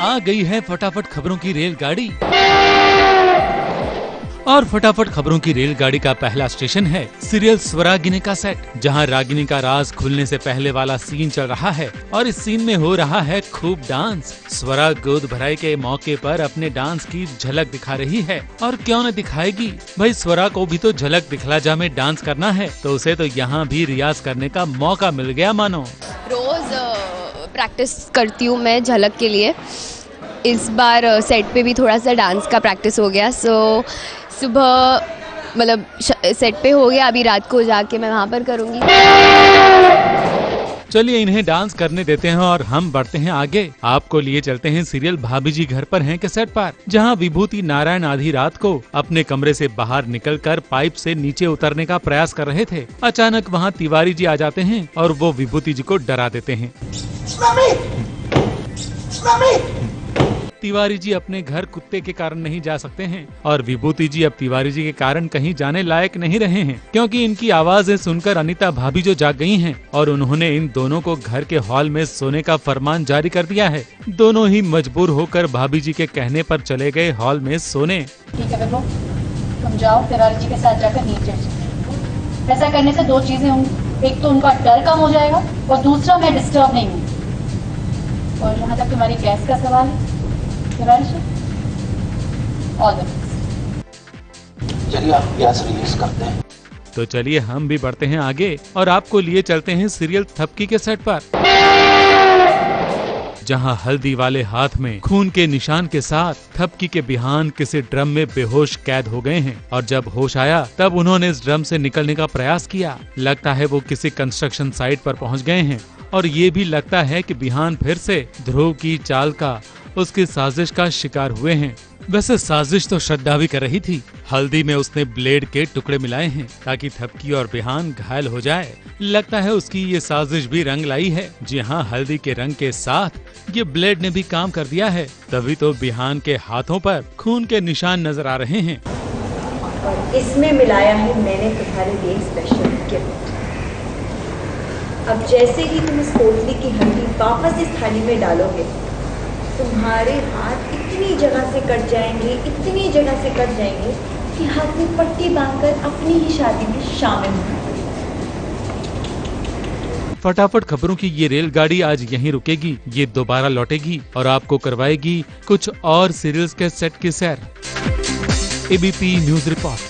आ गई है फटाफट खबरों की रेलगाड़ी। और फटाफट खबरों की रेलगाड़ी का पहला स्टेशन है सीरियल स्वरागिनी का सेट, जहाँ रागिनी का राज खुलने से पहले वाला सीन चल रहा है और इस सीन में हो रहा है खूब डांस स्वरा गोद भराई के मौके पर अपने डांस की झलक दिखा रही है। और क्यों न दिखाएगी? भाई स्वरा को भी तो झलक दिखला जा में डांस करना है तो उसे तो यहाँ भी रियाज करने का मौका मिल गया, मानो। रोज़ प्रैक्टिस करती हूँ मैं झलक के लिए। इस बार सेट पे भी थोड़ा सा डांस का प्रैक्टिस हो गया सो सुबह मतलब सेट पे हो गया अभी रात को जाके मैं वहाँ पर करूँगी। चलिए इन्हें डांस करने देते हैं और हम बढ़ते हैं आगे। आपको लिए चलते हैं सीरियल भाभी जी घर पर हैं के सेट पर जहाँ विभूति नारायण आधी रात को अपने कमरे से बाहर निकलकर पाइप से नीचे उतरने का प्रयास कर रहे थे। अचानक वहाँ तिवारी जी आ जाते हैं और वो विभूति जी को डरा देते हैं। तिवारी जी अपने घर कुत्ते के कारण नहीं जा सकते हैं और विभूति जी अब तिवारी जी के कारण कहीं जाने लायक नहीं रहे हैं, क्योंकि इनकी आवाज़ें सुनकर अनिता भाभी जो जाग गई हैं और उन्होंने इन दोनों को घर के हॉल में सोने का फरमान जारी कर दिया है। दोनों ही मजबूर होकर भाभी जी के कहने पर चले गए हॉल में सोने। ठीक है तुम जाओ, तिवारी जी के साथ जाकर नीचे ऐसा करने से दो चीज़ें होंगी, एक तो उनका डर कम हो जाएगा और दूसरा, मैं डिस्टर्ब नहीं हूँ। और जहाँ तक तुम्हारी गैस का सवाल है। चलिए आप गैस रिलीज़ करते हैं। तो चलिए हम भी बढ़ते हैं आगे और आपको लिए चलते हैं सीरियल थपकी के सेट पर। जहाँ हल्दी वाले हाथ में खून के निशान के साथ थपकी के बिहान किसी ड्रम में बेहोश कैद हो गए हैं और जब होश आया तब उन्होंने इस ड्रम से निकलने का प्रयास किया। लगता है वो किसी कंस्ट्रक्शन साइट पर पहुँच गए हैं और ये भी लगता है कि बिहान फिर से ध्रुव की चाल का उसकी साजिश का शिकार हुए हैं। वैसे साजिश तो श्रद्धा भी कर रही थी। हल्दी में उसने ब्लेड के टुकड़े मिलाए हैं ताकि थपकी और बिहान घायल हो जाए। लगता है उसकी ये साजिश भी रंग लाई है। जी हाँ हल्दी के रंग के साथ ये ब्लेड ने भी काम कर दिया है। तभी तो बिहान के हाथों पर खून के निशान नज़र आ रहे हैं। इसमें मिलाया है मैंने तुम्हारे लिए स्पेशल गिफ्ट अब जैसे ही तुम इस पोटली की हल्दी वापस इस थाली में डालोगे तुम्हारे हाथ इतनी जगह से कट जाएँगे, इतनी जगह से कट जाएँगे कि हाथ में पट्टी बांधकर अपनी ही शादी में शामिल होना। फटाफट खबरों की ये रेलगाड़ी आज यहीं रुकेगी, ये दोबारा लौटेगी और आपको करवाएगी कुछ और सीरियल्स के सेट की सैर। ABP news report.